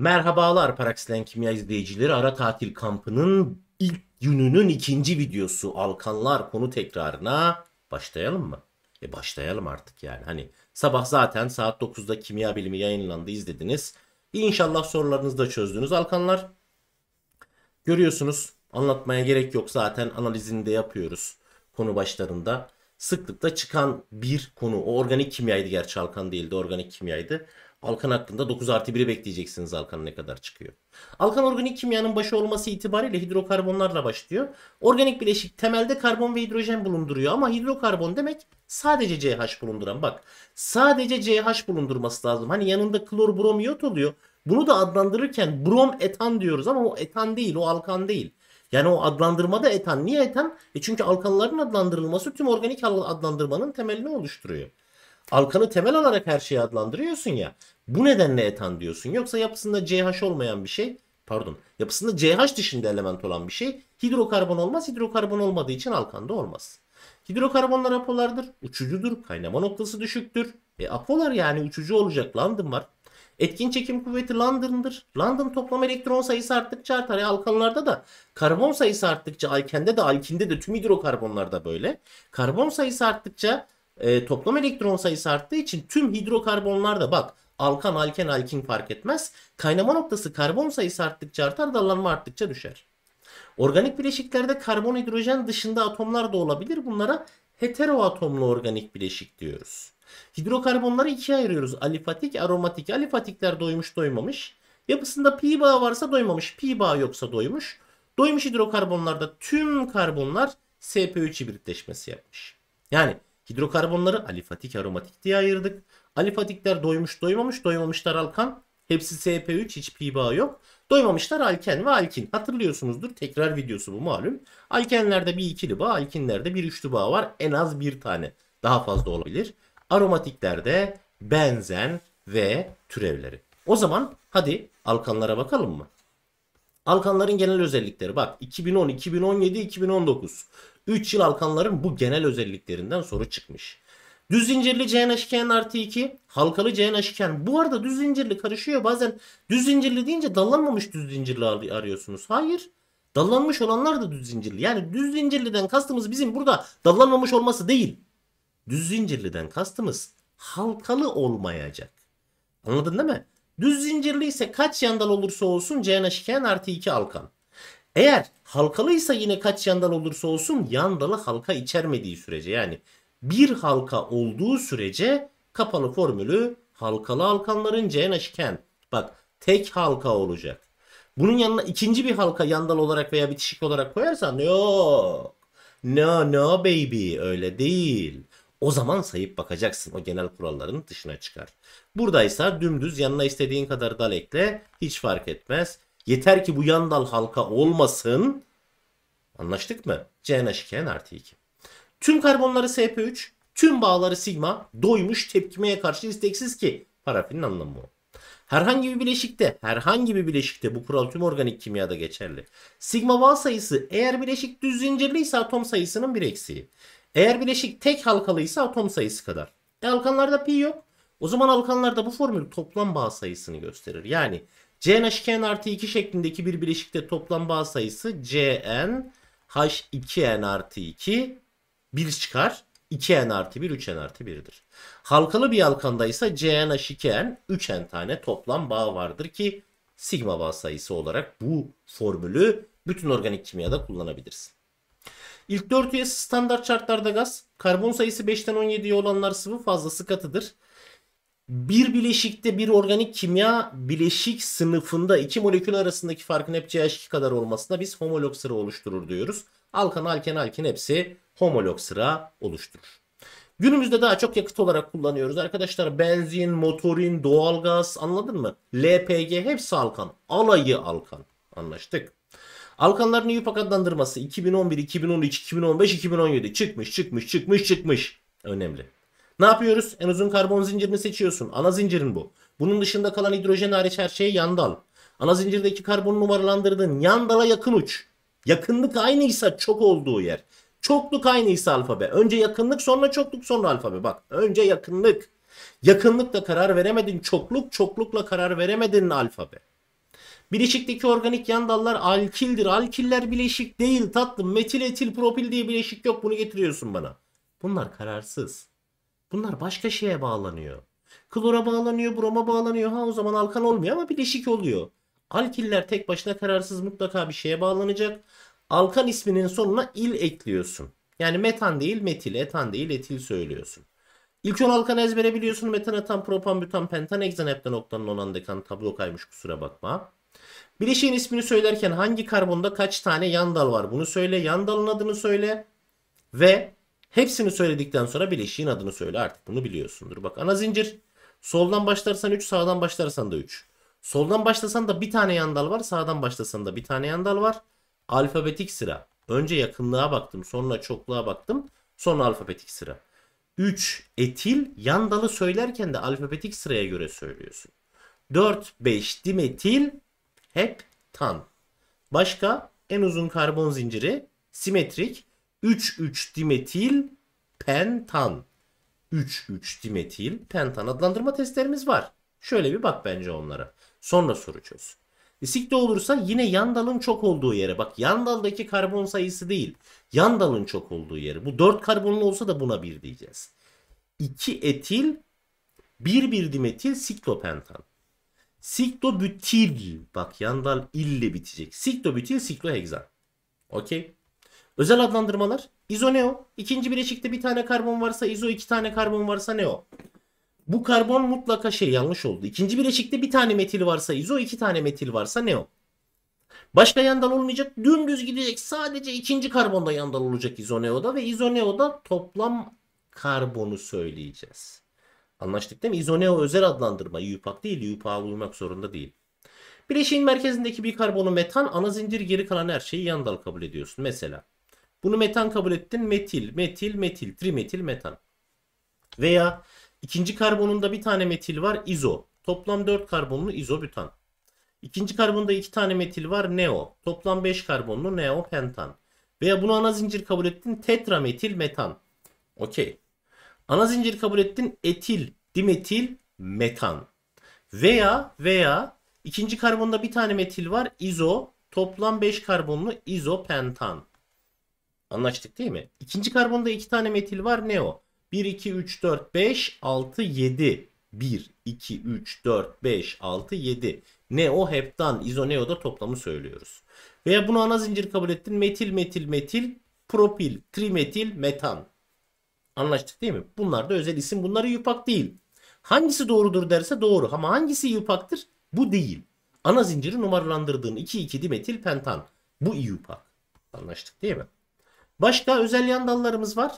Merhabalar Paraksilen Kimya izleyicileri. Ara tatil kampının ilk gününün ikinci videosu Alkanlar konu tekrarına başlayalım mı? E başlayalım artık yani. Hani sabah zaten saat 9'da kimya bilimi yayınlandı izlediniz. İnşallah sorularınızı da çözdünüz Alkanlar. Görüyorsunuz anlatmaya gerek yok zaten analizini de yapıyoruz konu başlarında. Sıklıkla çıkan bir konu. O organik kimyaydı gerçi Alkan değildi organik kimyaydı. Alkan hakkında 9 artı 1'i bekleyeceksiniz Alkan ne kadar çıkıyor. Alkan organik kimyanın başı olması itibariyle hidrokarbonlarla başlıyor. Organik bileşik temelde karbon ve hidrojen bulunduruyor ama hidrokarbon demek sadece CH bulunduran. Bak sadece CH bulundurması lazım. Hani yanında klor brom iot oluyor. Bunu da adlandırırken brom etan diyoruz ama o etan değil o alkan değil. Yani o adlandırmada etan. Niye etan? E çünkü alkanların adlandırılması tüm organik adlandırmanın temelini oluşturuyor. Alkanı temel olarak her şeyi adlandırıyorsun ya. Bu nedenle etan diyorsun. Yoksa yapısında CH olmayan bir şey pardon yapısında CH dışında element olan bir şey hidrokarbon olmaz. Hidrokarbon olmadığı için alkanda olmaz. Hidrokarbonlar apolardır. Uçucudur. Kaynama noktası düşüktür. E apolar yani uçucu olacak. London var. Etkin çekim kuvveti London'dır. London toplam elektron sayısı arttıkça artar. Yani alkanlarda da karbon sayısı arttıkça alkende de alkinde de tüm hidrokarbonlarda böyle. Karbon sayısı arttıkça e, toplam elektron sayısı arttığı için tüm hidrokarbonlar da bak alkan, alken, alkin fark etmez. Kaynama noktası karbon sayısı arttıkça artar, dallanma arttıkça düşer. Organik bileşiklerde karbon hidrojen dışında atomlar da olabilir. Bunlara heteroatomlu organik bileşik diyoruz. Hidrokarbonları ikiye ayırıyoruz. Alifatik, aromatik. Alifatikler doymuş doymamış. Yapısında pi bağı varsa doymamış, pi bağı yoksa doymuş. Doymuş hidrokarbonlarda tüm karbonlar sp3 hibritleşmesi yapmış. Yani hidrokarbonları alifatik, aromatik diye ayırdık. Alifatikler doymuş, doymamış, doymamışlar alkan. Hepsi sp3, hiç pi bağı yok. Doymamışlar alken ve alkin. Hatırlıyorsunuzdur. Tekrar videosu bu malum. Alkenlerde bir ikili bağ, alkinlerde bir üçlü bağ var. En az bir tane. Daha fazla olabilir. Aromatiklerde benzen ve türevleri. O zaman hadi alkanlara bakalım mı? Alkanların genel özellikleri bak 2010, 2017, 2019. 3 yıl alkanların bu genel özelliklerinden soru çıkmış. Düz zincirli CNH2N artı 2, halkalı CNH2N. Bu arada düz zincirli karışıyor. Bazen düz zincirli deyince dallanmamış düz zincirli arıyorsunuz. Hayır. Dallanmış olanlar da düz zincirli. Yani düz zincirliden kastımız bizim burada dallanmamış olması değil. Düz zincirliden kastımız halkalı olmayacak. Anladın değil mi? Düz zincirli ise kaç yandal olursa olsun CNH2N artı 2 alkan. Eğer halkalıysa yine kaç yandal olursa olsun yandalı halka içermediği sürece yani bir halka olduğu sürece kapalı formülü halkalı alkanların CNH2N. Bak tek halka olacak. Bunun yanına ikinci bir halka yandal olarak veya bitişik olarak koyarsan yok. No no baby öyle değil. O zaman sayıp bakacaksın. O genel kuralların dışına çıkar. Buradaysa dümdüz yanına istediğin kadar dal ekle. Hiç fark etmez. Yeter ki bu yan dal halka olmasın. Anlaştık mı? CNH2N artı 2. Tüm karbonları sp3, tüm bağları sigma, doymuş tepkimeye karşı isteksiz ki parafinin anlamı o. Herhangi bir bileşikte, herhangi bir bileşikte bu kural tüm organik kimyada geçerli. Sigma bağ sayısı eğer bileşik düz zincirliyse atom sayısının bir eksiği. Eğer bileşik tek halkalıysa atom sayısı kadar. E alkanlarda pi yok. O zaman alkanlarda bu formül toplam bağ sayısını gösterir. Yani CnH2n artı 2 şeklindeki bir bileşikte toplam bağ sayısı Cn H2n artı 2 1 çıkar. 2n artı 1 3n artı 1'dir. Halkalı bir alkanda ise CnH2n 3n tane toplam bağ vardır ki sigma bağ sayısı olarak bu formülü bütün organik kimyada kullanabilirsin. İlk 4 üyesi standart şartlarda gaz. Karbon sayısı 5'ten 17'ye olanlar sıvı fazlası katıdır. Bir bileşikte bir organik kimya bileşik sınıfında iki molekül arasındaki farkın hep CH2 kadar olmasına biz homolog sıra oluşturur diyoruz. Alkan, alken, alkin hepsi homolog sıra oluşturur. Günümüzde daha çok yakıt olarak kullanıyoruz. Arkadaşlar benzin, motorin, doğalgaz anladın mı? LPG hepsi alkan. Alayı alkan. Anlaştık. Alkanların IUPAC adlandırması 2011, 2013, 2015, 2017 çıkmış, çıkmış, çıkmış, çıkmış. Önemli. Ne yapıyoruz? En uzun karbon zincirini seçiyorsun. Ana zincirin bu. Bunun dışında kalan hidrojen hariç her şey yan dal. Ana zincirdeki karbonu numaralandırdın. Yan dala yakın uç. Yakınlık aynıysa çok olduğu yer. Çokluk aynıysa alfabe. Önce yakınlık sonra çokluk sonra alfabe. Bak önce yakınlık. Yakınlıkla karar veremedin çokluk. Çoklukla karar veremedin alfabe. Bileşikteki organik yan dallar alkildir. Alkiller bileşik değil tatlım. Metil etil propil diye bileşik yok. Bunu getiriyorsun bana. Bunlar kararsız. Bunlar başka şeye bağlanıyor. Klora bağlanıyor, broma bağlanıyor. Ha o zaman alkan olmuyor ama bileşik oluyor. Alkiller tek başına kararsız mutlaka bir şeye bağlanacak. Alkan isminin sonuna il ekliyorsun. Yani metan değil metil, etan değil etil söylüyorsun. İlk 10 alkan ezbere biliyorsun. Metan, etan, propan, butan, pentan, heksan, hepten, oktan, nonan, dekan. Tablo kaymış kusura bakma. Bileşiğin ismini söylerken hangi karbonda kaç tane yan dal var? Bunu söyle. Yan dalın adını söyle. Ve hepsini söyledikten sonra bileşiğin adını söyle. Artık bunu biliyorsundur. Bak ana zincir. Soldan başlarsan 3, sağdan başlarsan da 3. Soldan başlasan da bir tane yan dal var. Sağdan başlasan da bir tane yan dal var. Alfabetik sıra. Önce yakınlığa baktım. Sonra çokluğa baktım. Sonra alfabetik sıra. 3 etil yan dalı söylerken de alfabetik sıraya göre söylüyorsun. 4 5 dimetil hep tan. Başka en uzun karbon zinciri simetrik 3 3 dimetil pentan. 3 3 dimetil pentan adlandırma testlerimiz var. Şöyle bir bak bence onlara. Sonra soru çöz. Sikte olursa yine yan dalın çok olduğu yere. Bak yan daldaki karbon sayısı değil. Yan dalın çok olduğu yere. Bu 4 karbonlu olsa da buna 1 diyeceğiz. 2 etil 1 1 dimetil siklopentan. Siklobütil. Bak yan dal ille bitecek. Siklobütil sikloheksan. Okey. Özel adlandırmalar. İzoneo. İkinci bileşikte bir tane karbon varsa izo iki tane karbon varsa neo. Bu karbon mutlaka şey yanlış oldu. İkinci bileşikte bir tane metil varsa izo, iki tane metil varsa neo. Başka yandan olmayacak. Dümdüz gidecek. Sadece ikinci karbonda yandan olacak izoneoda ve izoneoda toplam karbonu söyleyeceğiz. Anlaştık değil mi? İzoneo özel adlandırma. UPAC değil. UPAC'a uymak zorunda değil. Bileşiğin merkezindeki bir karbonu metan, ana zincir geri kalan her şeyi yan dal kabul ediyorsun. Mesela bunu metan kabul ettin. Metil, metil, metil, trimetil, metan. Veya ikinci karbonunda bir tane metil var. izo. Toplam 4 karbonlu izobütan. İkinci karbonda 2 tane metil var. Neo. Toplam 5 karbonlu neopentan. Veya bunu ana zincir kabul ettin. Tetrametil metan. Okey. Ana zincir kabul ettin. Etil, dimetil, metan. Veya veya ikinci karbonda bir tane metil var. izo. Toplam 5 karbonlu izopentan. Anlaştık değil mi? İkinci karbonda iki tane metil var. Ne o? 1, 2, 3, 4, 5, 6, 7. 1, 2, 3, 4, 5, 6, 7. Neo, heptan, izoneoda toplamı söylüyoruz. Veya bunu ana zincir kabul ettin. Metil, metil, metil, propil, trimetil, metan. Anlaştık değil mi? Bunlar da özel isim. Bunları yupak değil. Hangisi doğrudur derse doğru. Ama hangisi yupaktır? Bu değil. Ana zinciri numaralandırdığın 2,2 dimetil pentan. Bu yupak. Anlaştık değil mi? Başka özel yan dallarımız var.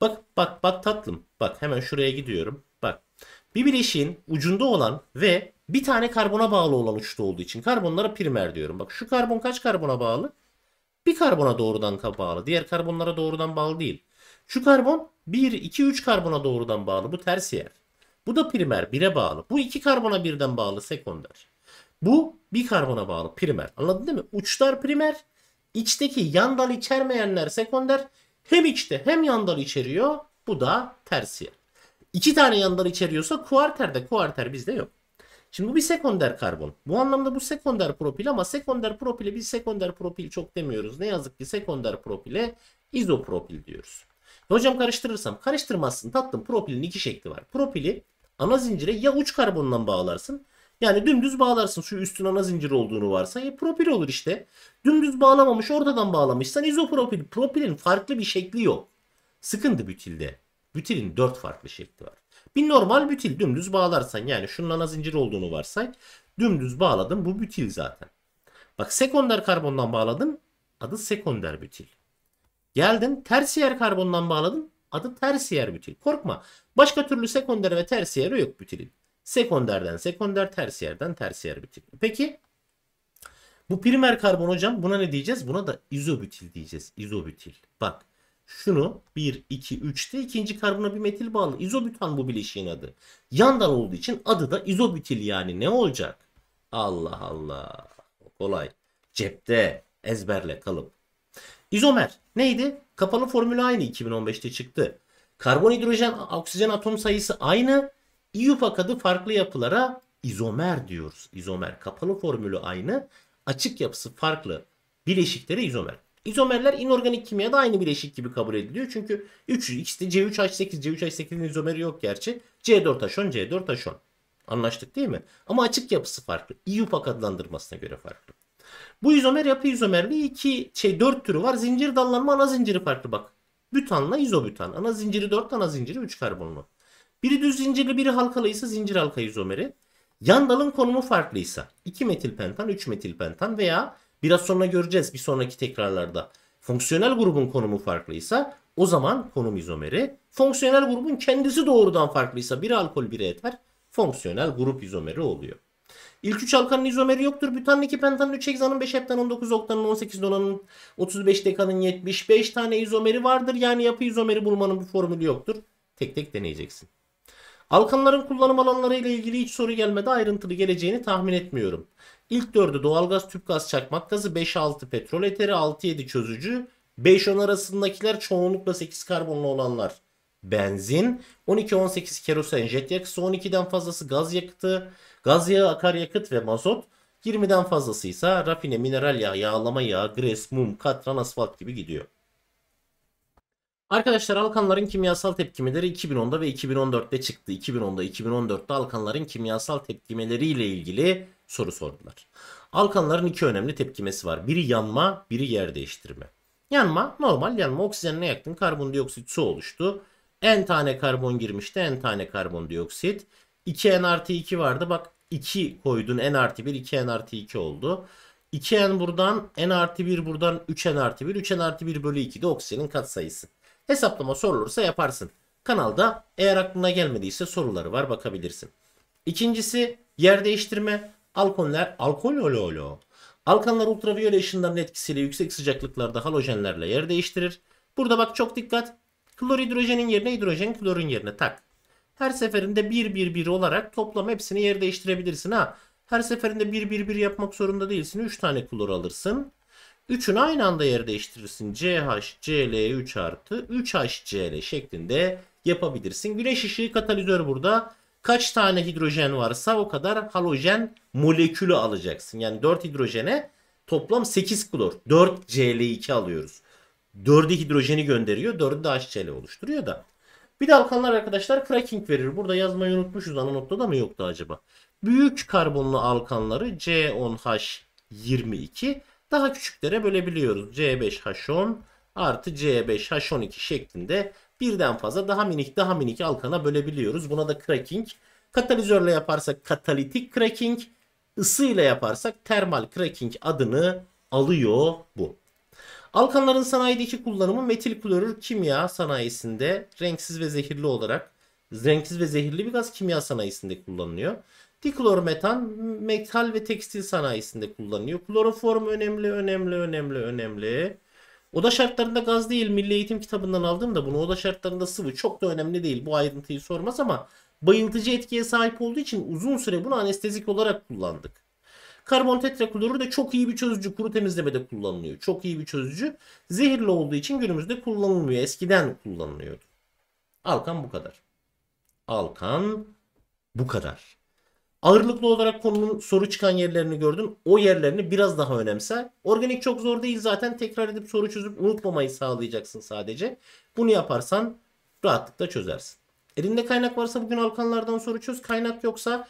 Bak bak bak tatlım. Bak hemen şuraya gidiyorum. Bak. Bir bileşiğin ucunda olan ve bir tane karbona bağlı olan uçta olduğu için karbonlara primer diyorum. Bak şu karbon kaç karbona bağlı? Bir karbona doğrudan bağlı. Diğer karbonlara doğrudan bağlı değil. Şu karbon 1, 2, 3 karbona doğrudan bağlı. Bu tersiyer. Bu da primer 1'e bağlı. Bu iki karbona birden bağlı sekonder. Bu bir karbona bağlı primer. Anladın değil mi? Uçlar primer, İçteki yan dal içermeyenler sekonder hem içte hem yan dal içeriyor. Bu da tersiyer. İki tane yan dal içeriyorsa kuarterde kuarter bizde yok. Şimdi bu bir sekonder karbon. Bu anlamda bu sekonder propil ama sekonder propile biz sekonder propil çok demiyoruz. Ne yazık ki sekonder propile izopropil diyoruz. Hocam karıştırırsam karıştırmazsın tatlım propilin iki şekli var. Propili ana zincire ya uç karbondan bağlarsın yani dümdüz bağlarsın şu üstün ana zincir olduğunu varsa e, propil olur işte. Dümdüz bağlamamış ortadan bağlamışsan izopropil. Propilin farklı bir şekli yok. Sıkıntı bütilde. Bütilin dört farklı şekli var. Bir normal bütil dümdüz bağlarsan yani şunun ana zincir olduğunu varsay. Dümdüz bağladın bu bütil zaten. Bak sekonder karbondan bağladın adı sekonder bütil. Geldin tersiyer karbondan bağladın adı tersiyer bütil. Korkma. Başka türlü sekonder ve tersiyeri yok bütilin. Sekonderden sekonder, tersiyerden tersiyer bütil. Peki bu primer karbon hocam buna ne diyeceğiz? Buna da izobütil diyeceğiz. İzobütil. Bak şunu 1, 2, 3'te ikinci karbona bir metil bağlı. İzobütan bu bileşiğin adı. Yandan olduğu için adı da izobütil yani ne olacak? Allah Allah. Kolay. Cepte ezberle kalıp. İzomer neydi? Kapalı formülü aynı 2015'te çıktı. Karbon hidrojen oksijen atom sayısı aynı. İUPAC adı farklı yapılara izomer diyoruz. İzomer. Kapalı formülü aynı. Açık yapısı farklı. Bileşiklere izomer. İzomerler inorganik kimyada aynı bileşik gibi kabul ediliyor. Çünkü 3 ikisi de C3H8. C3H8'in izomeri yok gerçi. C4H10, C4H10. Anlaştık değil mi? Ama açık yapısı farklı. IUPAC adlandırmasına göre farklı. Bu izomer yapı izomerliği iki şey dört türü var. Zincir dallanma ana zinciri farklı bak. Bütanla izobütan. Ana zinciri 4, ana zinciri 3 karbonlu. Biri düz zincirli, biri halkalıysa zincir halka izomeri. Yan dalın konumu farklıysa 2 metilpentan, 3 metilpentan veya biraz sonra göreceğiz bir sonraki tekrarlarda. Fonksiyonel grubun konumu farklıysa o zaman konum izomeri. Fonksiyonel grubun kendisi doğrudan farklıysa biri alkol, biri eter. Fonksiyonel grup izomeri oluyor. İlk 3 halkanın izomeri yoktur. Bütanın 2 pentanın 3 heksanın 5 heptanın 9 oktanın 18 donanın 35 dekanın 75 tane izomeri vardır. Yani yapı izomeri bulmanın bir formülü yoktur. Tek tek deneyeceksin. Alkanların kullanım alanları ile ilgili hiç soru gelmedi. Ayrıntılı geleceğini tahmin etmiyorum. İlk dördü doğalgaz, tüp gaz, çakmak gazı, 5-6 petrol eteri, 6-7 çözücü, 5-10 arasındakiler çoğunlukla 8 karbonlu olanlar benzin, 12-18 kerosen jet yakısı, 12'den fazlası gaz yakıtı, gaz yağı, akaryakıt ve mazot, 20'den fazlası ise rafine, mineral yağ, yağlama yağı, gres, mum, katran, asfalt gibi gidiyor. Arkadaşlar alkanların kimyasal tepkimeleri 2010'da ve 2014'te çıktı. 2010'da 2014'te alkanların kimyasal tepkimeleri ile ilgili soru sordular. Alkanların iki önemli tepkimesi var. Biri yanma, biri yer değiştirme. Yanma normal yanma oksijenle yaktın karbondioksit su oluştu. En tane karbon girmişti en tane karbondioksit. 2N artı 2 vardı bak 2 koydun N artı 1 2N artı 2 oldu. 2N buradan N artı 1 buradan 3N artı 1 3N artı 1 bölü 2 de oksijenin katsayısı. Hesaplama sorulursa yaparsın. Kanalda eğer aklına gelmediyse soruları var bakabilirsin. İkincisi yer değiştirme. Alkoller, alkol olo olo. Alkanlar ultraviyole ışınların etkisiyle yüksek sıcaklıklarda halojenlerle yer değiştirir. Burada bak çok dikkat. Kloridrojenin yerine hidrojen klorun yerine tak. Her seferinde 1 1 1 olarak toplam hepsini yer değiştirebilirsin ha. Her seferinde 1 1 1 yapmak zorunda değilsin. 3 tane klor alırsın. Üçünü aynı anda yer değiştirirsin. CHCl 3 artı 3HCl şeklinde yapabilirsin. Güneş ışığı katalizör burada. Kaç tane hidrojen varsa o kadar halojen molekülü alacaksın. Yani 4 hidrojene toplam 8 klor. 4 Cl2 alıyoruz. 4'ü hidrojeni gönderiyor. 4'ü de HCl oluşturuyor da. Bir de alkanlar arkadaşlar cracking verir. Burada yazmayı unutmuşuz. Ana notta mı yoktu acaba? Büyük karbonlu alkanları C10H22 daha küçüklere bölebiliyoruz. C5H10 artı C5H12 şeklinde birden fazla daha minik daha minik alkana bölebiliyoruz. Buna da cracking. Katalizörle yaparsak katalitik cracking. ısıyla yaparsak termal cracking adını alıyor bu. Alkanların sanayideki kullanımı metil klorür kimya sanayisinde renksiz ve zehirli olarak renksiz ve zehirli bir gaz kimya sanayisinde kullanılıyor. Diklormetan metal ve tekstil sanayisinde kullanılıyor. Kloroform önemli, önemli, önemli, önemli. Oda şartlarında gaz değil. Milli Eğitim kitabından aldım da bunu oda şartlarında sıvı çok da önemli değil. Bu ayrıntıyı sormaz ama bayıltıcı etkiye sahip olduğu için uzun süre bunu anestezik olarak kullandık. Karbon tetraklorür de çok iyi bir çözücü. Kuru temizlemede kullanılıyor. Çok iyi bir çözücü. Zehirli olduğu için günümüzde kullanılmıyor. Eskiden kullanılıyordu. Alkan bu kadar. Alkan bu kadar. Ağırlıklı olarak konunun soru çıkan yerlerini gördün. O yerlerini biraz daha önemse. Organik çok zor değil zaten. Tekrar edip soru çözüp unutmamayı sağlayacaksın sadece. Bunu yaparsan rahatlıkla çözersin. Elinde kaynak varsa bugün alkanlardan soru çöz. Kaynak yoksa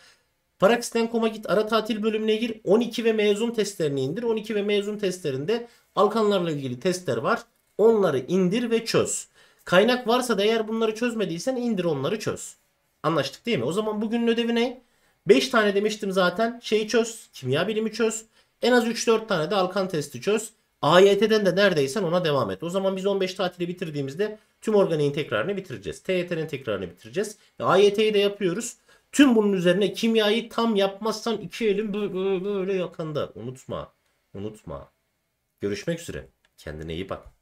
Paraxten.com'a git ara tatil bölümüne gir. 12 ve mezun testlerini indir. 12 ve mezun testlerinde alkanlarla ilgili testler var. Onları indir ve çöz. Kaynak varsa da eğer bunları çözmediysen indir onları çöz. Anlaştık değil mi? O zaman bugünün ödevi ne? 5 tane demiştim zaten. Şeyi çöz. Kimya bilimi çöz. En az 3-4 tane de alkan testi çöz. AYT'den de neredeysen ona devam et. O zaman biz 15 tatili bitirdiğimizde tüm organiğin tekrarını bitireceğiz. TYT'nin tekrarını bitireceğiz. E, AYT'yi de yapıyoruz. Tüm bunun üzerine kimyayı tam yapmazsan iki böyle, böyle yakında. Unutma. Unutma. Görüşmek üzere. Kendine iyi bak.